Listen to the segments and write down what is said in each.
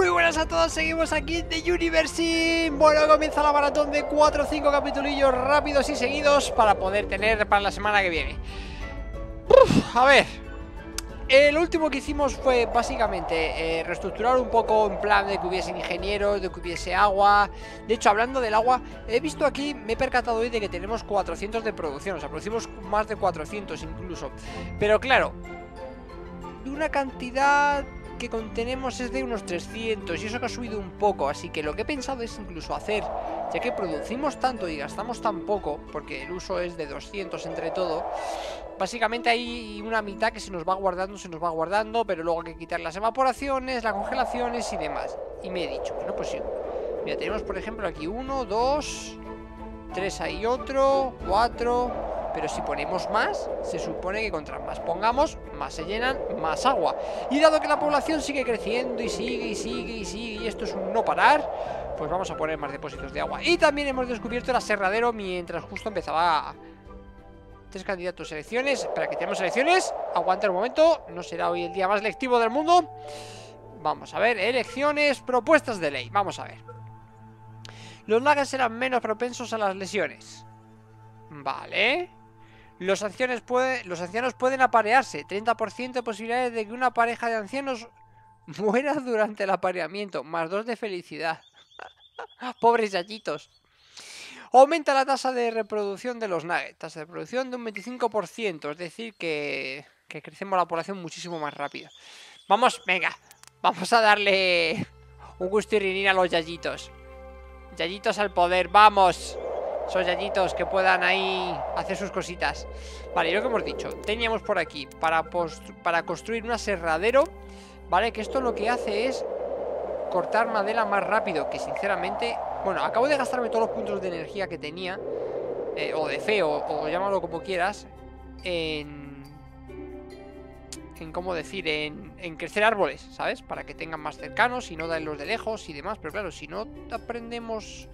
Muy buenas a todos, seguimos aquí en The Universe Bueno, comienza la maratón de 4 o 5 capitulillos rápidos y seguidos Para poder tener para la semana que viene. A ver El último que hicimos fue básicamente eh, reestructurar un poco en plan de que hubiese ingenieros, de que hubiese agua. De hecho, hablando del agua, he visto aquí, me he percatado hoy de que tenemos 400 de producción O sea, producimos más de 400 incluso. Pero claro, de una cantidad que contenemos es de unos 300 y eso que ha subido un poco, así que lo que he pensado es incluso hacer, ya que producimos tanto y gastamos tan poco, porque el uso es de 200 entre todo, básicamente hay una mitad que se nos va guardando, se nos va guardando, pero luego hay que quitar las evaporaciones, las congelaciones y demás. Y me he dicho, bueno, pues sí. Mira, tenemos por ejemplo aquí uno, dos, tres ahí otro, cuatro, pero si ponemos más, se supone que contra más pongamos, más se llenan, más agua. Y dado que la población sigue creciendo y sigue y sigue y sigue y esto es un no parar, pues vamos a poner más depósitos de agua. Y también hemos descubierto el aserradero mientras justo empezaba... Tres candidatos, elecciones. Espera, que tenemos elecciones. Aguanta un momento. No será hoy el día más lectivo del mundo. Vamos a ver. Elecciones, propuestas de ley. Vamos a ver. Los nuggets serán menos propensos a las lesiones. Vale. Los ancianos, pueden aparearse. 30% de posibilidades de que una pareja de ancianos muera durante el apareamiento. Más dos de felicidad. Pobres yayitos. Aumenta la tasa de reproducción de los nuggets. Tasa de reproducción de un 25%. Es decir, que, que crecemos la población muchísimo más rápido. Vamos, venga. Vamos a darle un gusto y a los yayitos. Yayitos al poder, vamos. Esos yayitos que puedan ahí hacer sus cositas. Vale, y lo que hemos dicho Teníamos por aquí para, para construir un aserradero Vale, que esto lo que hace es Cortar madera más rápido Que sinceramente Bueno, acabo de gastarme todos los puntos de energía que tenía eh, O de fe, o, llámalo como quieras En... En cómo decir, en, en crecer árboles, ¿sabes? Para que tengan más cercanos y no den los de lejos y demás Pero claro, si no aprendemos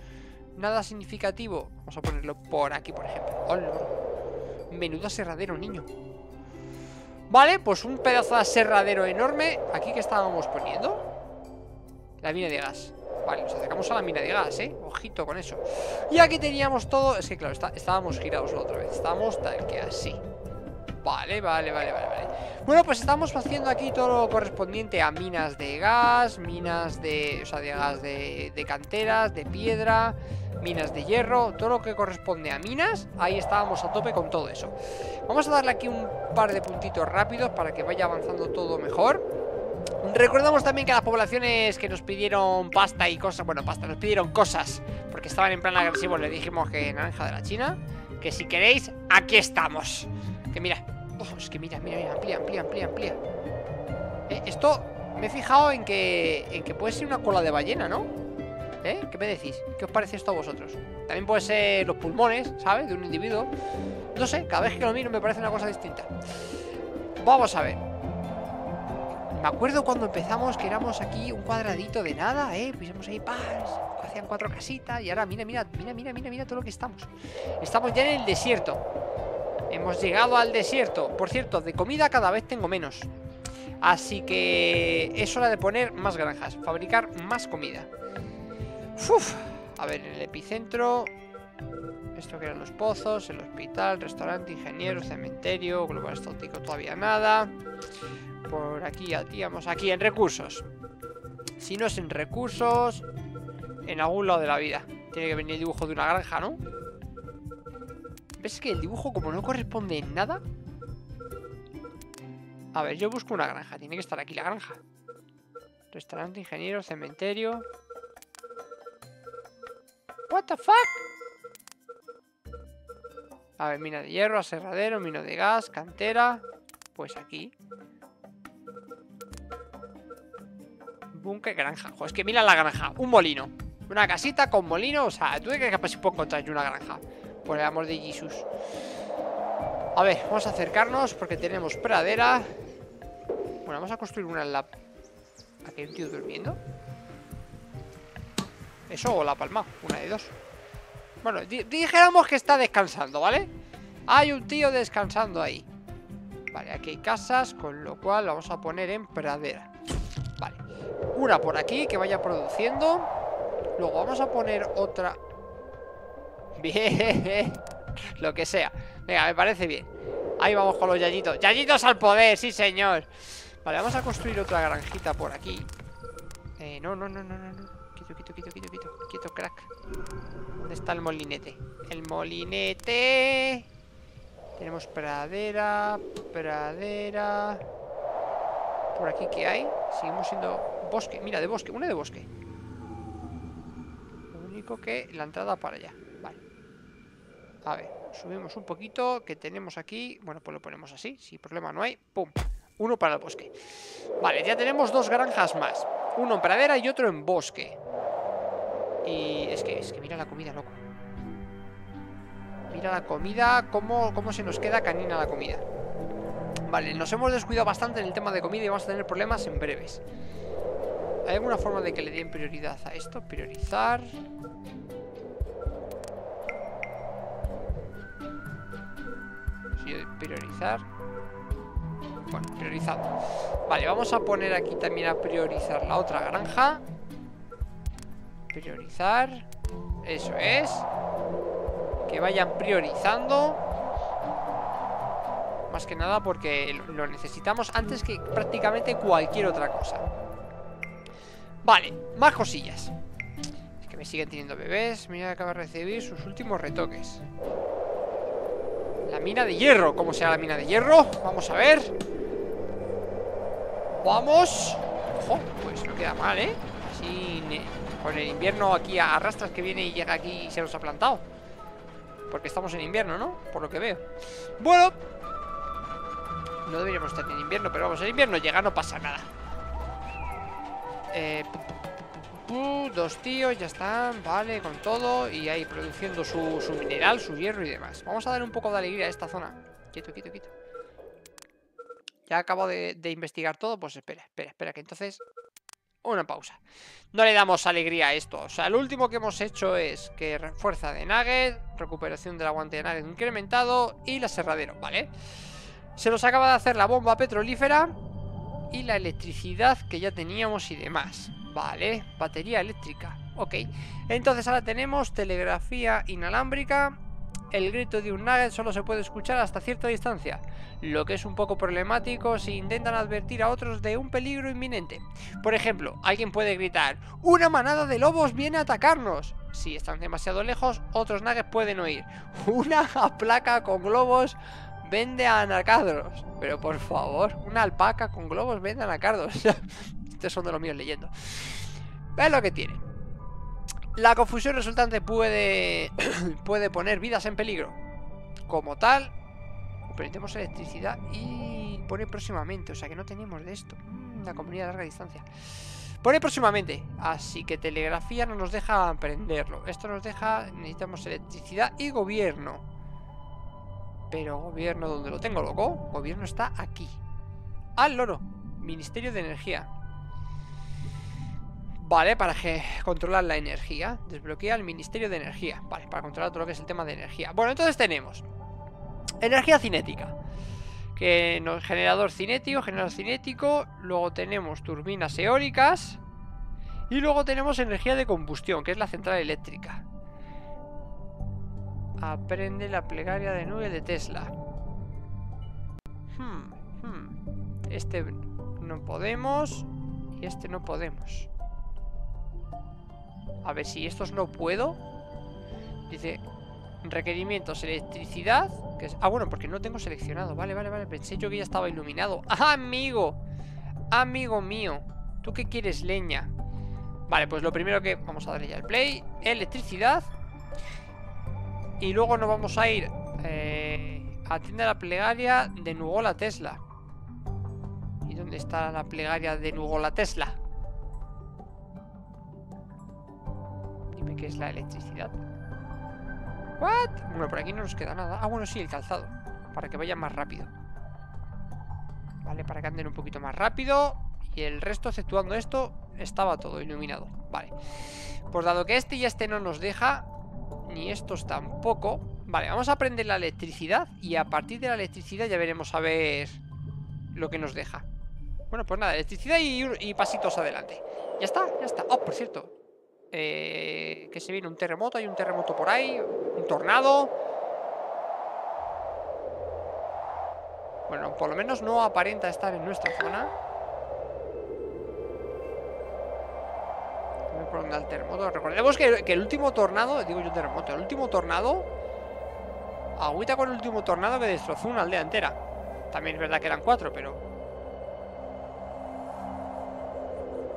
nada significativo. Vamos a ponerlo por aquí, por ejemplo. ¡Oh, Menudo aserradero, niño. Vale, pues un pedazo de aserradero enorme. ¿Aquí que estábamos poniendo? La mina de gas. Vale, nos acercamos a la mina de gas, ¿eh? Ojito con eso. Y aquí teníamos todo... Es que, claro, estábamos girados la otra vez. Estábamos tal que así. Vale, vale, vale, vale, vale. Bueno, pues estamos haciendo aquí todo lo correspondiente a minas de gas, minas de... O sea, de gas de, de canteras, de piedra minas de hierro, todo lo que corresponde a minas, ahí estábamos a tope con todo eso. Vamos a darle aquí un par de puntitos rápidos para que vaya avanzando todo mejor. Recordamos también que las poblaciones que nos pidieron pasta y cosas, bueno, pasta, nos pidieron cosas, porque estaban en plan agresivo, le dijimos que naranja de la China, que si queréis, aquí estamos. Que mira, oh, es que mira, mira, mira, amplía, amplía, amplía, amplía. Eh, esto me he fijado en que, puede ser una cola de ballena, ¿no? ¿Eh? ¿Qué me decís? ¿Qué os parece esto a vosotros? También puede ser los pulmones, ¿sabes? De un individuo No sé, cada vez que lo miro me parece una cosa distinta Vamos a ver Me acuerdo cuando empezamos que éramos aquí un cuadradito de nada, ¿eh? Pusimos ahí, paz, hacían cuatro casitas Y ahora mira, mira, mira, mira, mira, mira todo lo que estamos Estamos ya en el desierto Hemos llegado al desierto. Por cierto, de comida cada vez tengo menos. Así que es hora de poner más granjas Fabricar más comida. Uf, a ver, en el epicentro. Esto que eran los pozos, el hospital, restaurante, ingeniero, cementerio Global estático todavía nada. Por aquí digamos, aquí en recursos. Si no es en recursos En algún lado de la vida. Tiene que venir dibujo de una granja, ¿no? ¿Ves que el dibujo como no corresponde en nada? A ver, yo busco una granja Tiene que estar aquí la granja Restaurante, ingeniero, cementerio What the fuck? A ver, mina de hierro, aserradero, mina de gas, cantera. Pues aquí. Búnker, granja. Joder, es que mira la granja. Un molino. Una casita con molino. O sea, ¿tú qué capaz si puedo encontrar yo una granja? Por el amor de Jesús. A ver, vamos a acercarnos porque tenemos pradera. Bueno, vamos a construir una en la... Aquí hay un tío durmiendo. Eso o la palma, una de dos Bueno, dijéramos que está descansando, ¿vale? Hay un tío descansando ahí Vale, aquí hay casas Con lo cual vamos a poner en pradera Vale Una por aquí, que vaya produciendo Luego vamos a poner otra Bien Lo que sea. Venga, me parece bien. Ahí vamos con los yayitos. ¡Yayitos al poder! ¡Sí, señor! Vale, vamos a construir otra granjita por aquí. Eh, no, no, no, no, no, Quieto, quieto, quieto, quieto, quieto. Quieto, crack. ¿Dónde está el molinete? El molinete. Tenemos pradera Pradera. Por aquí, ¿qué hay? Seguimos siendo bosque. Mira, de bosque, una de bosque. Lo único que la entrada para allá A ver, subimos un poquito Que tenemos aquí Bueno, pues lo ponemos así Sin problema no hay ¡Pum! Uno para el bosque. Vale, ya tenemos dos granjas más Uno en pradera y otro en bosque. Y es que, es que mira la comida, loco. Mira la comida Cómo, cómo se nos queda canina la comida. Vale, nos hemos descuidado bastante en el tema de comida Y vamos a tener problemas en breves. ¿Hay alguna forma de que le den prioridad a esto? Priorizar priorizar. Bueno, priorizado Vale, vamos a poner aquí también a priorizar la otra granja. Priorizar. Eso es. Que vayan priorizando. Más que nada porque lo necesitamos antes que prácticamente cualquier otra cosa. Vale, más cosillas. Es que me siguen teniendo bebés. Mira, acaba de recibir sus últimos retoques la mina de hierro, ¿cómo sea la mina de hierro? Vamos a ver. Vamos. Ojo, pues no queda mal, ¿eh? Con el invierno aquí a arrastras que viene y llega aquí y se nos ha plantado. Porque estamos en invierno, ¿no? Por lo que veo. Bueno. No deberíamos estar en invierno, pero vamos, el invierno llega, no pasa nada. Eh, Dos tíos, ya están, vale, con todo Y ahí produciendo su, mineral, su hierro y demás Vamos a dar un poco de alegría a esta zona Quieto, quieto, quieto ya acabo de, investigar todo, pues espera, espera, espera, que entonces... Una pausa. No le damos alegría a esto. O sea, lo último que hemos hecho es que fuerza de Nugget, recuperación del aguante de Nugget incrementado y la serradero, ¿vale? Se nos acaba de hacer la bomba petrolífera y la electricidad que ya teníamos y demás. Vale, batería eléctrica. Ok, entonces ahora tenemos telegrafía inalámbrica el grito de un nugget solo se puede escuchar hasta cierta distancia, lo que es un poco problemático si intentan advertir a otros de un peligro inminente. Por ejemplo, alguien puede gritar, ¡Una manada de lobos viene a atacarnos! Si están demasiado lejos, otros nuggets pueden oír, ¡Una placa con globos vende a anacardos! Pero por favor, una alpaca con globos vende a anacardos. Estos son de los míos leyendo. Es lo que tiene. La confusión resultante puede, puede poner vidas en peligro. Como tal, prendemos electricidad y pone próximamente. O sea que no tenemos de esto. Mm, la comunidad de larga distancia. Pone próximamente. Así que telegrafía no nos deja prenderlo. Esto nos deja. Necesitamos electricidad y gobierno. Pero gobierno, ¿dónde lo tengo, loco? Gobierno está aquí. Al loro. Ministerio de Energía. Vale, para controlar la energía Desbloquea el Ministerio de Energía Vale, para controlar todo lo que es el tema de energía Bueno, entonces tenemos Energía cinética Que nos generador cinético, generador cinético Luego tenemos turbinas eólicas Y luego tenemos energía de combustión Que es la central eléctrica Aprende la plegaria de nube de Tesla hmm, hmm. Este no podemos Y este no podemos a ver si estos no puedo. Dice, requerimientos, electricidad. Que es, ah, bueno, porque no tengo seleccionado. Vale, vale, vale. Pensé yo que ya estaba iluminado. ¡Ah, amigo! Amigo mío. ¿Tú qué quieres, leña? Vale, pues lo primero que... Vamos a darle ya el play. Electricidad. Y luego nos vamos a ir... Eh, atiende la plegaria de Nugola Tesla. ¿Y dónde está la plegaria de Nugola Tesla? que es la electricidad. ¿What? Bueno, por aquí no nos queda nada. Ah, bueno, sí, el calzado. Para que vayan más rápido. Vale, para que anden un poquito más rápido. Y el resto, exceptuando esto, estaba todo iluminado. Vale. Pues dado que este y este no nos deja, ni estos tampoco. Vale, vamos a prender la electricidad. Y a partir de la electricidad ya veremos a ver lo que nos deja. Bueno, pues nada, electricidad y, pasitos adelante. Ya está, ya está. Oh, por cierto. Eh, que se viene un terremoto, hay un terremoto por ahí, un tornado. Bueno, por lo menos no aparenta estar en nuestra zona. Por donde el terremoto. Recordemos que, que, el último tornado, digo yo terremoto, el último tornado, agüita con el último tornado que destrozó una aldea entera. También es verdad que eran cuatro, pero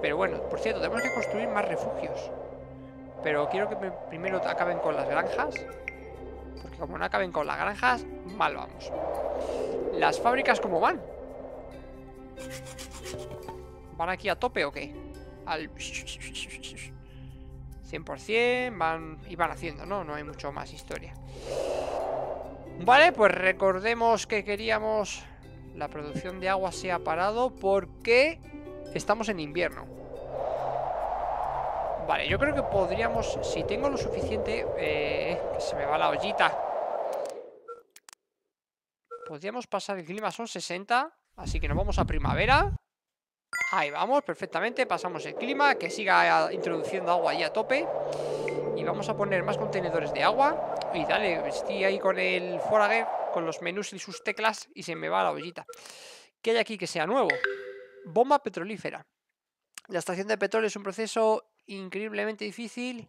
Pero bueno, por cierto, tenemos que construir más refugios. Pero quiero que primero acaben con las granjas. Porque como no acaben con las granjas, mal vamos. ¿Las fábricas cómo van? ¿Van aquí a tope o qué? Al... 100% van... Y van haciendo, ¿no? No hay mucho más historia. Vale, pues recordemos que queríamos... La producción de agua se ha parado porque estamos en invierno. Vale, yo creo que podríamos, si tengo lo suficiente... Eh, que se me va la ollita. Podríamos pasar el clima, son 60, así que nos vamos a primavera. Ahí vamos, perfectamente, pasamos el clima, que siga introduciendo agua ahí a tope. Y vamos a poner más contenedores de agua. Y dale, estoy ahí con el Forager, con los menús y sus teclas, y se me va la ollita. ¿Qué hay aquí que sea nuevo? Bomba petrolífera. La estación de petróleo es un proceso increíblemente difícil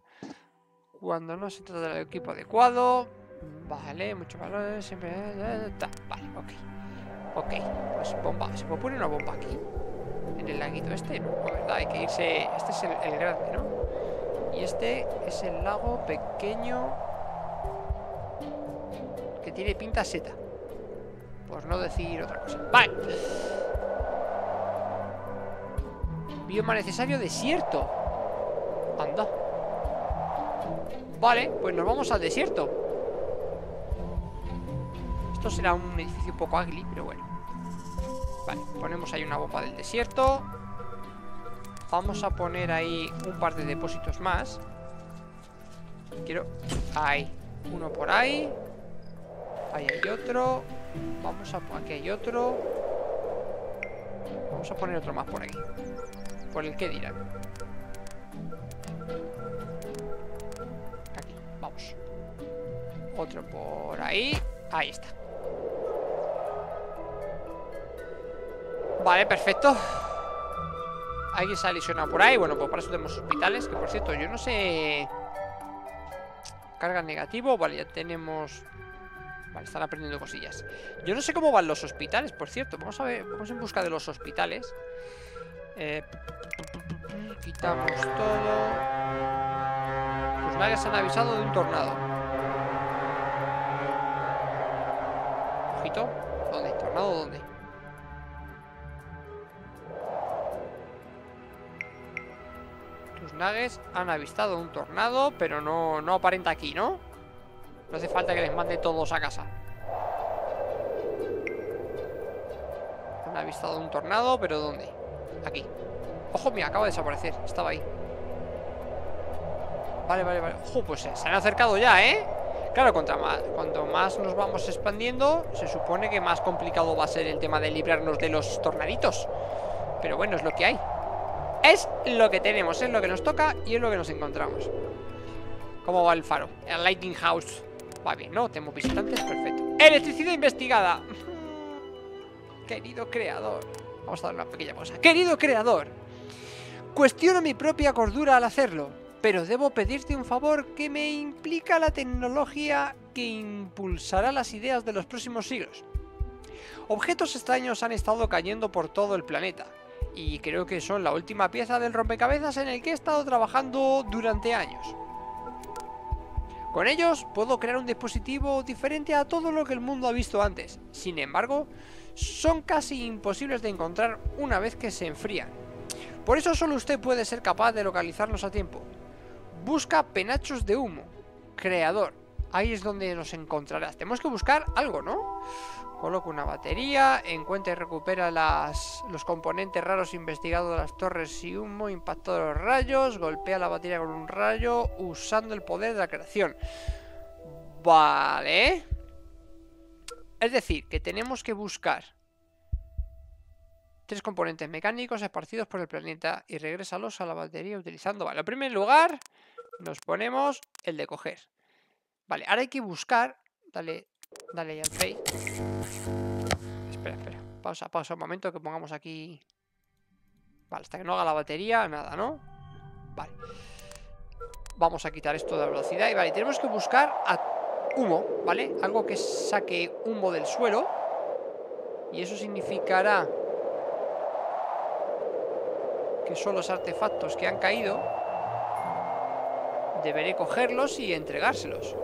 cuando no se trata del equipo adecuado. Vale, mucho valor, siempre... Vale, ok. Ok, pues bomba. ¿Se puede poner una bomba aquí? En el laguito este, ¿no? ¿Verdad? Hay que irse... Este es el, grande, ¿no? Y este es el lago pequeño... Que tiene pinta seta. Por no decir otra cosa. Vale. Bioma necesario desierto. Anda. Vale, pues nos vamos al desierto. Esto será un edificio un poco ugly, pero bueno. Vale, ponemos ahí una bomba del desierto. Vamos a poner ahí un par de depósitos más. Quiero... Ahí. Uno por ahí. Ahí hay otro. Vamos a... Aquí hay otro. Vamos a poner otro más por aquí. Por el que dirán. Aquí, vamos. Otro por ahí. Ahí está. Vale, perfecto. Alguien se ha por ahí. Bueno, pues para eso tenemos hospitales. Que por cierto, yo no sé. Carga negativo. Vale, ya tenemos. Vale, están aprendiendo cosillas. Yo no sé cómo van los hospitales, por cierto. Vamos a ver. Vamos en busca de los hospitales. Eh, quitamos todo. Los lagas han avisado de un tornado. Ojito. ¿Dónde? ¿Tornado dónde? Han avistado un tornado, pero no, no aparenta aquí, ¿no? No hace falta que les mande todos a casa. Han avistado un tornado, pero ¿dónde? Aquí Ojo, mira, acaba de desaparecer Estaba ahí Vale, vale, vale Ojo, pues se han acercado ya, ¿eh? Claro, contra más, cuanto más nos vamos expandiendo Se supone que más complicado va a ser el tema de librarnos de los tornaditos Pero bueno, es lo que hay Es lo que tenemos, es lo que nos toca Y es lo que nos encontramos ¿Cómo va el faro? El Lighting House Va bien, ¿no? Tenemos visitantes, perfecto Electricidad investigada Querido creador Vamos a dar una pequeña pausa. Querido creador, cuestiono mi propia cordura al hacerlo, pero debo pedirte un favor que me implica la tecnología que impulsará las ideas de los próximos siglos. Objetos extraños han estado cayendo por todo el planeta, y creo que son la última pieza del rompecabezas en el que he estado trabajando durante años. Con ellos puedo crear un dispositivo diferente a todo lo que el mundo ha visto antes. Sin embargo, son casi imposibles de encontrar una vez que se enfrían. Por eso solo usted puede ser capaz de localizarlos a tiempo. Busca penachos de humo. Creador. Ahí es donde nos encontrarás. Tenemos que buscar algo, ¿no? Coloca una batería, encuentra y recupera las, los componentes raros investigados de las torres y humo, impacto de los rayos, golpea la batería con un rayo usando el poder de la creación. Vale. Es decir, que tenemos que buscar Tres componentes mecánicos esparcidos por el planeta y regrésalos a la batería utilizando... Vale, en primer lugar nos ponemos el de coger. Vale, ahora hay que buscar... Dale, dale ya al play. Espera, espera. Pausa, pausa un momento que pongamos aquí... Vale, hasta que no haga la batería, nada, ¿no? Vale. Vamos a quitar esto de la velocidad y vale, tenemos que buscar humo, ¿vale? Algo que saque humo del suelo y eso significará que son los artefactos que han caído deberé cogerlos y entregárselos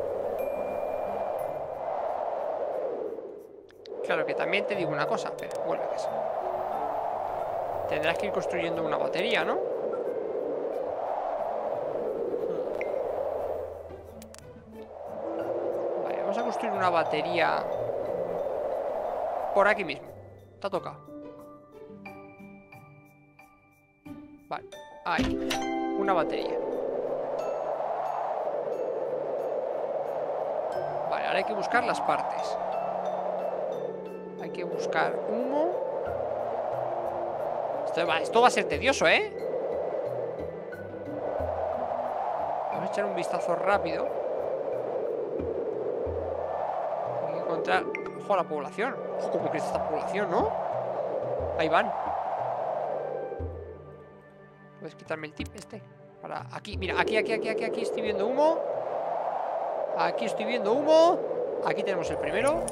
Claro que también te digo una cosa Pero vuelve a Tendrás que ir construyendo una batería, ¿no? Vale, vamos a construir una batería Por aquí mismo. Te ha tocado. Vale, ahí. Una batería. Vale, ahora hay que buscar las partes que buscar humo Esto va, esto va a ser tedioso, ¿eh? Vamos a echar un vistazo rápido Hay que encontrar Ojo a la población Ojo, cómo crece esta población, ¿no? Ahí van Puedes quitarme el tip este. Para aquí, mira, aquí, aquí, aquí, aquí, aquí estoy viendo humo. Aquí estoy viendo humo. Aquí tenemos el primero.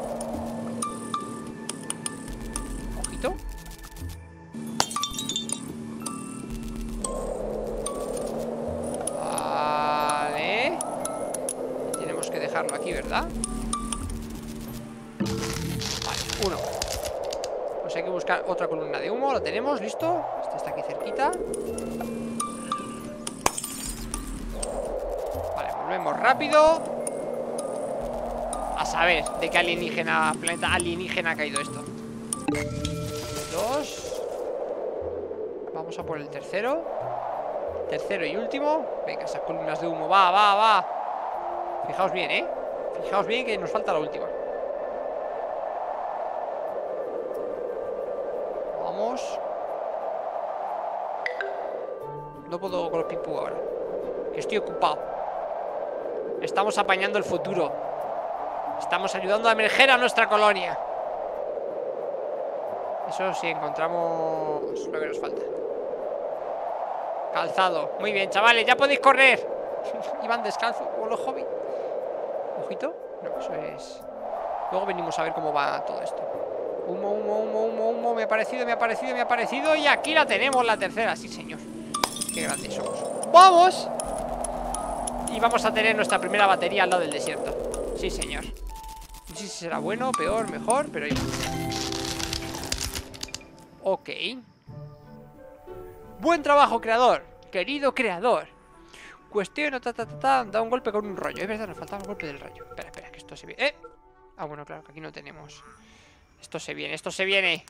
Otra columna de humo. Lo tenemos, listo. Este está aquí cerquita. Volvemos rápido A saber de qué alienígena Planeta alienígena ha caído esto Dos Vamos a por el tercero Tercero y último Venga, esas columnas de humo, va, va, va Fijaos bien, ¿eh? Fijaos bien que nos falta la última Vamos No puedo con los ping ahora Estoy ocupado Estamos apañando el futuro. Estamos ayudando a emerger a nuestra colonia. Eso sí, encontramos lo que nos falta. Calzado. Muy bien, chavales, ya podéis correr. Iban descalzo, como los hobbies. Ojito. No, eso es... Luego venimos a ver cómo va todo esto. Humo, humo, humo, humo, humo. Me ha parecido, me ha parecido, me ha parecido. Y aquí la tenemos, la tercera. Sí, señor. Qué grandes somos. ¡Vamos! Y vamos a tener nuestra primera batería al lado del desierto. Sí, señor. No sé si será bueno, peor, mejor, pero... Ok. Buen trabajo, creador. Querido creador. Cuestión, ta, ta, ta, da un golpe con un rollo. Es verdad, nos faltaba un golpe del rollo. Espera, espera, que esto se viene. ¡Eh! Ah, bueno, claro, que aquí no tenemos. Esto se viene, esto se viene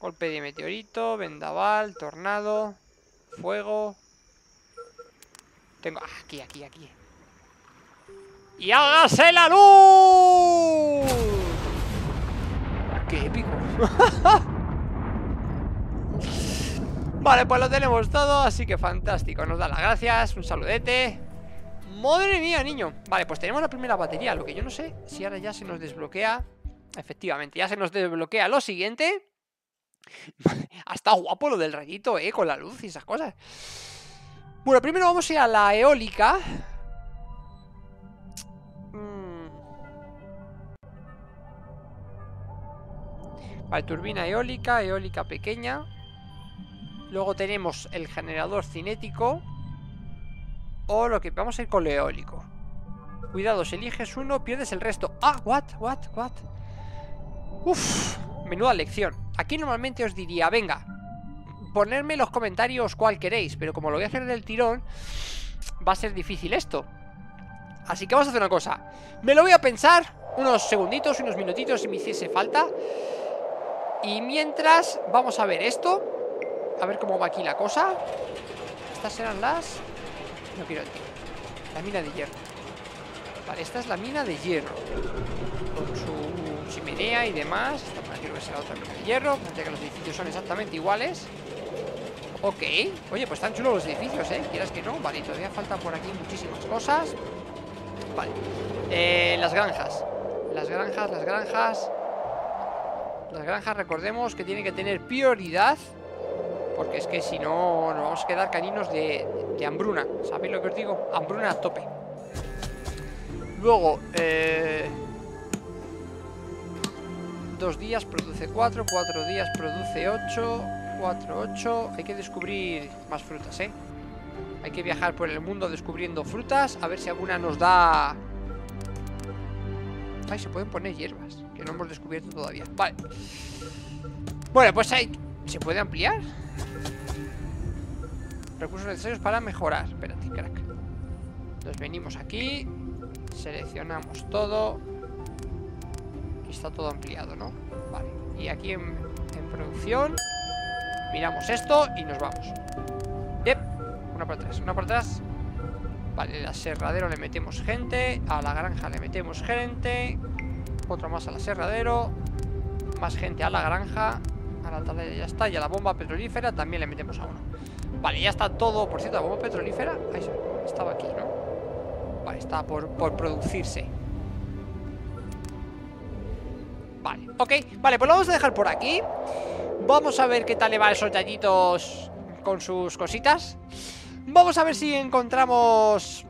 Golpe de meteorito, vendaval, tornado Fuego tengo... Aquí, aquí, aquí. ¡Y hágase la luz! ¡Qué épico! vale, pues lo tenemos todo, así que fantástico. Nos da las gracias, un saludete. ¡Madre mía, niño! Vale, pues tenemos la primera batería. Lo que yo no sé si ahora ya se nos desbloquea... Efectivamente, ya se nos desbloquea lo siguiente. ha guapo lo del rayito, eh, con la luz y esas cosas. Bueno, primero vamos a ir a la eólica. Mm. Vale, turbina eólica, eólica pequeña. Luego tenemos el generador cinético. O lo que... Vamos a ir con lo eólico. Cuidado, si eliges uno, pierdes el resto. Ah, what, what, what Uf, menuda lección. Aquí normalmente os diría, venga ponerme en los comentarios cuál queréis Pero como lo voy a hacer del tirón Va a ser difícil esto. Así que vamos a hacer una cosa. Me lo voy a pensar unos segunditos, unos minutitos Si me hiciese falta. Y mientras vamos a ver esto. A ver cómo va aquí la cosa. Estas serán las... No quiero La mina de hierro. Vale, esta es la mina de hierro. Con su chimenea y demás. Creo que será otra mina de hierro. Parece que los edificios son exactamente iguales. Ok. Oye, pues están chulos los edificios, ¿eh? Quieras que no. Vale, todavía faltan por aquí muchísimas cosas. Vale. Eh, las granjas. Las granjas, las granjas. Las granjas, recordemos que tienen que tener prioridad. Porque es que si no, nos vamos a quedar caninos de, de hambruna. ¿Sabéis lo que os digo? Hambruna a tope. Luego, eh, dos días produce cuatro, cuatro días produce ocho, cuatro, ocho. Hay que descubrir más frutas, ¿eh? Hay que viajar por el mundo descubriendo frutas, a ver si alguna nos da... Ay, se pueden poner hierbas, que no hemos descubierto todavía. Vale. Bueno, pues hay... ¿Se puede ampliar? Recursos necesarios para mejorar. Espérate, crack. Entonces venimos aquí, seleccionamos todo. Aquí está todo ampliado, ¿no? Vale. Y aquí en, producción miramos esto y nos vamos. Yep. Una por atrás, una por atrás. Vale, al aserradero le metemos gente. A la granja le metemos gente. Otro más al aserradero. Más gente a la granja. A la tarde ya está. Y a la bomba petrolífera también le metemos a uno. Vale, ya está todo. Por cierto, la bomba petrolífera. Ahí estaba aquí, ¿no? Vale, está por, por producirse. Ok. Vale, pues lo vamos a dejar por aquí. Vamos a ver qué tal le va a esos con sus cositas. Vamos a ver si encontramos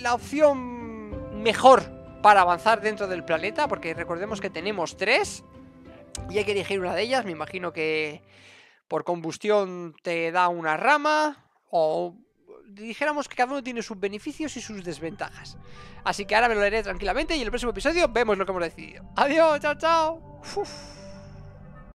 la opción mejor para avanzar dentro del planeta, porque recordemos que tenemos tres y hay que elegir una de ellas. Me imagino que por combustión te da una rama o dijéramos que cada uno tiene sus beneficios y sus desventajas. Así que ahora me lo leeré tranquilamente y en el próximo episodio vemos lo que hemos decidido. Adiós, chao, chao.